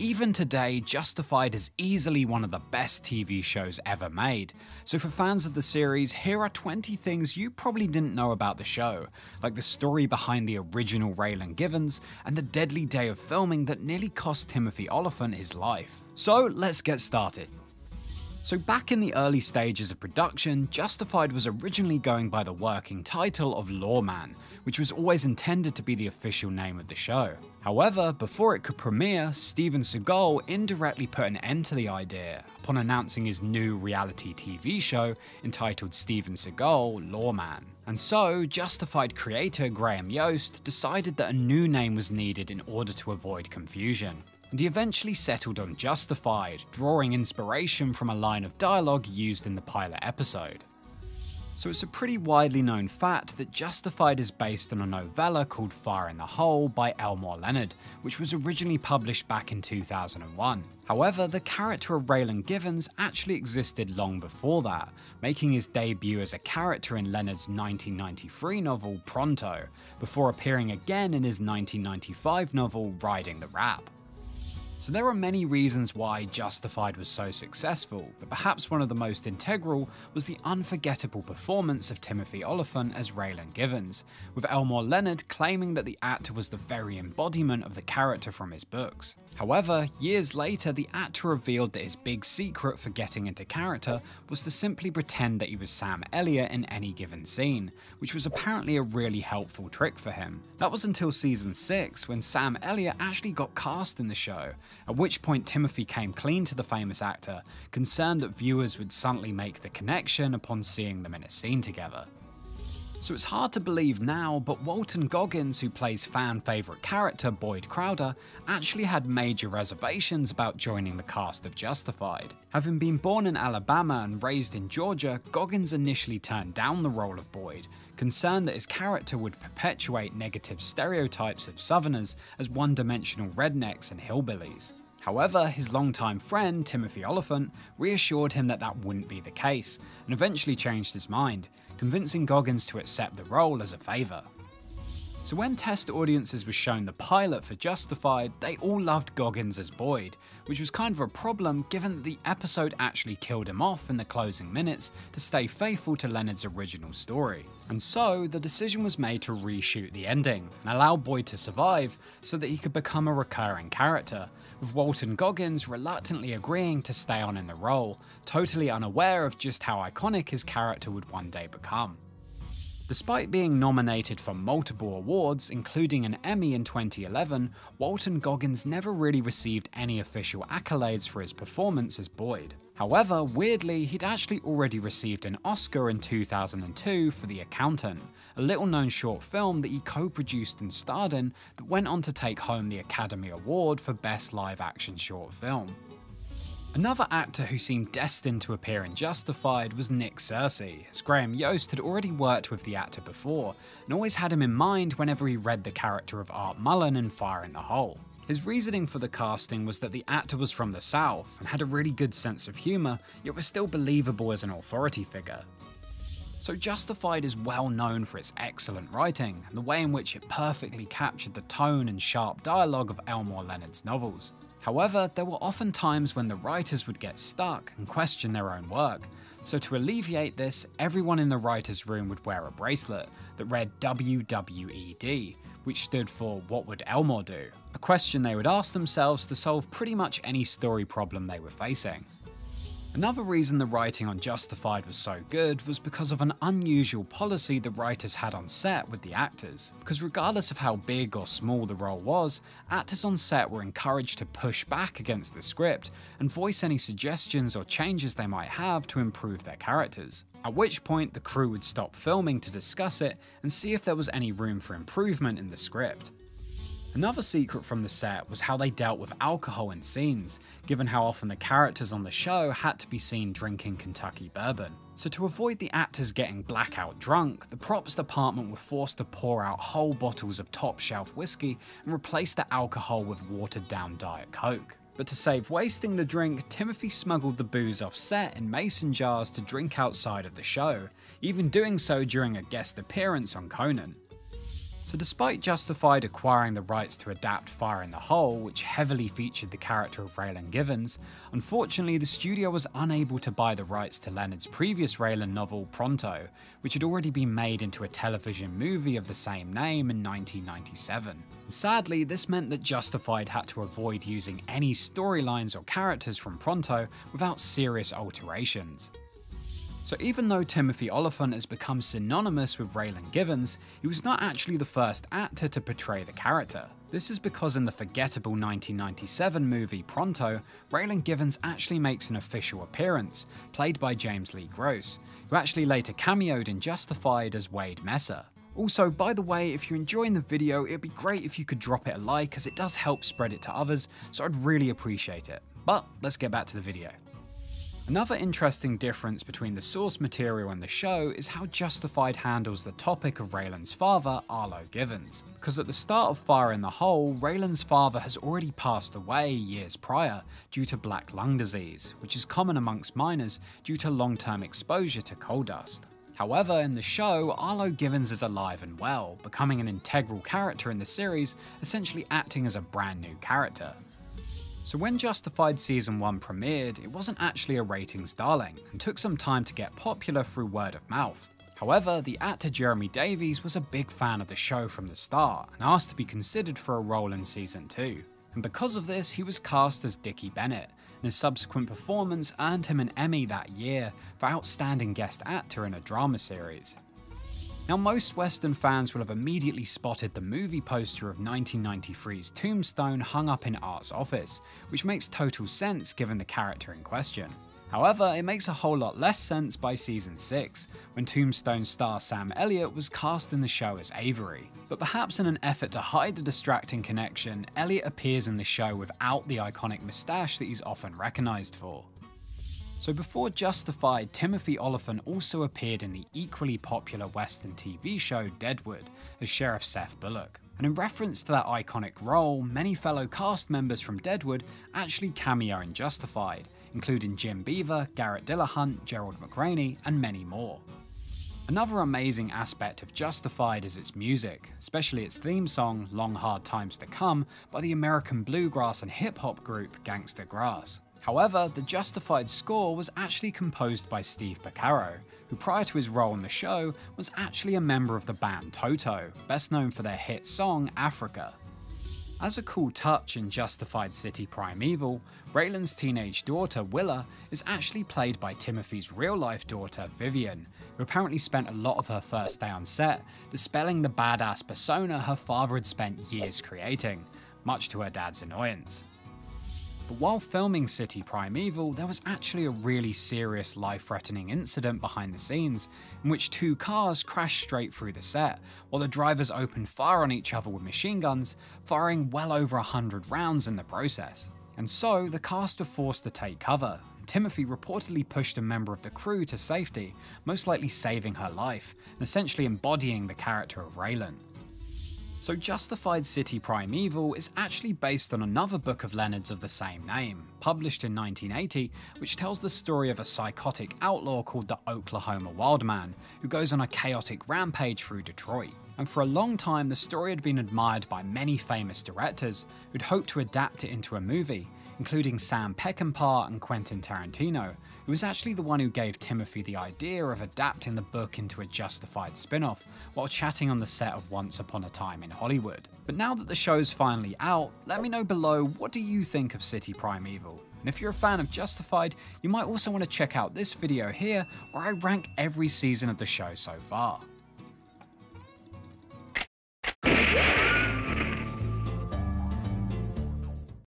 Even today, Justified is easily one of the best TV shows ever made. So, for fans of the series, here are 20 things you probably didn't know about the show, like the story behind the original Raylan Givens and the deadly day of filming that nearly cost Timothy Olyphant his life. So, let's get started. So, back in the early stages of production, Justified was originally going by the working title of Lawman, which was always intended to be the official name of the show. However, before it could premiere, Steven Seagal indirectly put an end to the idea upon announcing his new reality TV show entitled Steven Seagal Lawman. And so, Justified creator Graham Yost decided that a new name was needed in order to avoid confusion and he eventually settled on Justified, drawing inspiration from a line of dialogue used in the pilot episode. So it's a pretty widely known fact that Justified is based on a novella called Fire in the Hole by Elmore Leonard, which was originally published back in 2001. However, the character of Raylan Givens actually existed long before that, making his debut as a character in Leonard's 1993 novel Pronto, before appearing again in his 1995 novel Riding the Rap. So there are many reasons why Justified was so successful, but perhaps one of the most integral was the unforgettable performance of Timothy Olyphant as Raylan Givens, with Elmore Leonard claiming that the actor was the very embodiment of the character from his books. However, years later, the actor revealed that his big secret for getting into character was to simply pretend that he was Sam Elliott in any given scene, which was apparently a really helpful trick for him. That was until season 6, when Sam Elliott actually got cast in the show, at which point Timothy came clean to the famous actor, concerned that viewers would suddenly make the connection upon seeing them in a scene together. So it's hard to believe now, but Walton Goggins, who plays fan favourite character Boyd Crowder, actually had major reservations about joining the cast of Justified. Having been born in Alabama and raised in Georgia, Goggins initially turned down the role of Boyd, concerned that his character would perpetuate negative stereotypes of Southerners as one dimensional rednecks and hillbillies. However, his longtime friend, Timothy Olyphant, reassured him that that wouldn't be the case, and eventually changed his mind, convincing Goggins to accept the role as a favour. So when test audiences were shown the pilot for Justified, they all loved Goggins as Boyd, which was kind of a problem given that the episode actually killed him off in the closing minutes to stay faithful to Leonard's original story. And so, the decision was made to reshoot the ending and allow Boyd to survive so that he could become a recurring character, with Walton Goggins reluctantly agreeing to stay on in the role, totally unaware of just how iconic his character would one day become. Despite being nominated for multiple awards, including an Emmy in 2011, Walton Goggins never really received any official accolades for his performance as Boyd. However, weirdly, he'd actually already received an Oscar in 2002 for The Accountant, a little known short film that he co produced and starred in that went on to take home the Academy Award for Best Live Action Short Film. Another actor who seemed destined to appear in Justified was Nick Searcy, as Graham Yost had already worked with the actor before, and always had him in mind whenever he read the character of Art Mullen in Fire in the Hole. His reasoning for the casting was that the actor was from the South and had a really good sense of humour, yet was still believable as an authority figure. So Justified is well known for its excellent writing and the way in which it perfectly captured the tone and sharp dialogue of Elmore Leonard's novels. However, there were often times when the writers would get stuck and question their own work. So, to alleviate this, everyone in the writer's room would wear a bracelet that read WWED, which stood for What Would Elmore Do? A question they would ask themselves to solve pretty much any story problem they were facing. Another reason the writing on Justified was so good was because of an unusual policy the writers had on set with the actors. Because regardless of how big or small the role was, actors on set were encouraged to push back against the script and voice any suggestions or changes they might have to improve their characters. At which point, the crew would stop filming to discuss it and see if there was any room for improvement in the script. Another secret from the set was how they dealt with alcohol in scenes, given how often the characters on the show had to be seen drinking Kentucky bourbon. So, to avoid the actors getting blackout drunk, the props department were forced to pour out whole bottles of top shelf whiskey and replace the alcohol with watered down Diet Coke. But to save wasting the drink, Timothy smuggled the booze off set in mason jars to drink outside of the show, even doing so during a guest appearance on Conan. So, despite Justified acquiring the rights to adapt Fire in the Hole, which heavily featured the character of Raylan Givens, unfortunately the studio was unable to buy the rights to Leonard's previous Raylan novel, Pronto, which had already been made into a television movie of the same name in 1997. Sadly, this meant that Justified had to avoid using any storylines or characters from Pronto without serious alterations. So even though Timothy Olyphant has become synonymous with Raylan Givens, he was not actually the first actor to portray the character. This is because in the forgettable 1997 movie Pronto, Raylan Givens actually makes an official appearance, played by James Le Gros, who actually later cameoed in Justified as Wade Messer. Also, by the way, if you're enjoying the video, it'd be great if you could drop it a like as it does help spread it to others, so I'd really appreciate it. But let's get back to the video. Another interesting difference between the source material and the show is how Justified handles the topic of Raylan's father, Arlo Givens. Because at the start of Fire in the Hole, Raylan's father has already passed away years prior due to black lung disease, which is common amongst miners due to long-term exposure to coal dust. However, in the show, Arlo Givens is alive and well, becoming an integral character in the series, essentially acting as a brand new character. So when Justified Season 1 premiered, it wasn't actually a ratings darling, and took some time to get popular through word of mouth. However, the actor Jeremy Davies was a big fan of the show from the start, and asked to be considered for a role in Season 2. And because of this, he was cast as Dickie Bennett, and his subsequent performance earned him an Emmy that year for Outstanding Guest Actor in a Drama Series. Now, most Western fans will have immediately spotted the movie poster of 1993's Tombstone hung up in Art's office, which makes total sense given the character in question. However, it makes a whole lot less sense by season 6, when Tombstone star Sam Elliott was cast in the show as Avery. But perhaps in an effort to hide the distracting connection, Elliott appears in the show without the iconic moustache that he's often recognised for. So before Justified, Timothy Olyphant also appeared in the equally popular Western TV show Deadwood as Sheriff Seth Bullock. And in reference to that iconic role, many fellow cast members from Deadwood actually cameo in Justified, including Jim Beaver, Garrett Dillahunt, Gerald McRaney, and many more. Another amazing aspect of Justified is its music, especially its theme song, Long Hard Times to Come, by the American bluegrass and hip hop group Gangsta Grass. However, the Justified score was actually composed by Steve Porcaro, who prior to his role on the show was actually a member of the band Toto, best known for their hit song Africa. As a cool touch in Justified City Primeval, Raylan's teenage daughter Willa is actually played by Timothy's real life daughter Vivian, who apparently spent a lot of her first day on set dispelling the badass persona her father had spent years creating, much to her dad's annoyance. But while filming City Primeval, there was actually a really serious life threatening incident behind the scenes, in which two cars crashed straight through the set, while the drivers opened fire on each other with machine guns, firing well over 100 rounds in the process. And so, the cast were forced to take cover. Timothy reportedly pushed a member of the crew to safety, most likely saving her life, and essentially embodying the character of Raylan. So Justified City Primeval is actually based on another book of Leonard's of the same name, published in 1980, which tells the story of a psychotic outlaw called the Oklahoma Wildman, who goes on a chaotic rampage through Detroit. And for a long time, the story had been admired by many famous directors who'd hoped to adapt it into a movie, including Sam Peckinpah and Quentin Tarantino, who was actually the one who gave Timothy the idea of adapting the book into a justified spin off while chatting on the set of Once Upon a Time in Hollywood. But now that the show's finally out, let me know below what do you think of City Primeval? And if you're a fan of Justified, you might also want to check out this video here where I rank every season of the show so far.